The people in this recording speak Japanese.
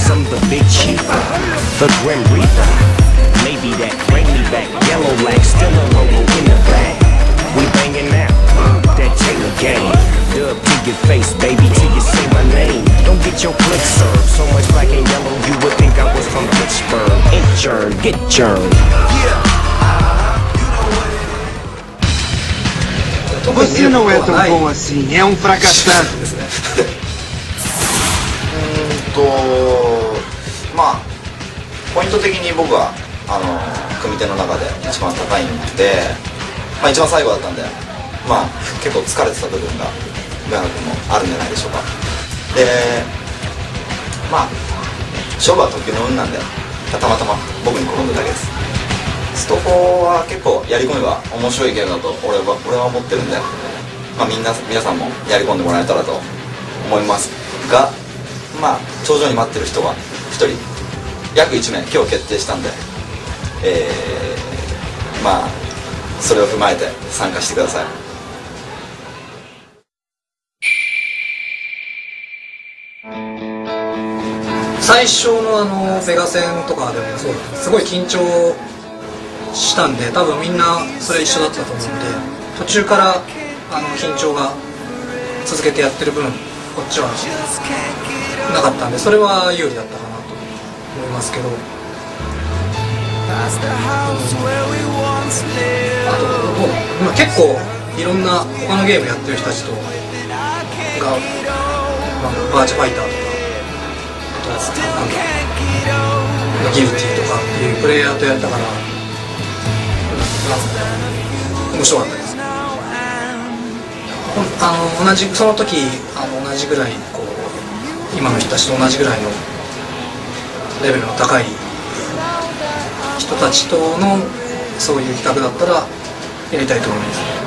some the big chief, the grim reaper. Maybe that friendly back, yellow lack, still a logo in the bag. We banging out that Taylor game. Dub to your face, baby, till you say my name. Don't get your click served. So much black and yellow, you would think I was from Pittsburgh. Intern, get churned. Yeah. Você não é tão bom assim, é um fracassado. とまあポイント的に僕はあの組手の中で一番高いんで、まあ、一番最後だったんでまあ結構疲れてた部分が上原君もあるんじゃないでしょうか。でまあ勝負は時の運なんでたまたま僕に転んだだけです。スト4は結構やり込めば面白いゲームだと俺は俺は思ってるんで、まあ、みんな皆さんもやり込んでもらえたらと思いますがまあ頂上に待ってる人が1人約1名今日決定したんでえー、まあそれを踏まえて参加してください。最初のあのベガ戦とかでもそうすごい緊張したんで多分みんなそれ一緒だったと思うんで途中からあの緊張が続けてやってる分こっちはなかったんでそれは有利だったかなと思いますけど。あとどう今結構いろんな他のゲームやってる人たちとが、まあ、バーチャファイターとかあとなんだギルティとかっていうプレイヤーとやったからなん面白かったです。あの同じその時あの同じぐらい今の人たちと同じぐらいのレベルの高い人たちとのそういう企画だったらやりたいと思います。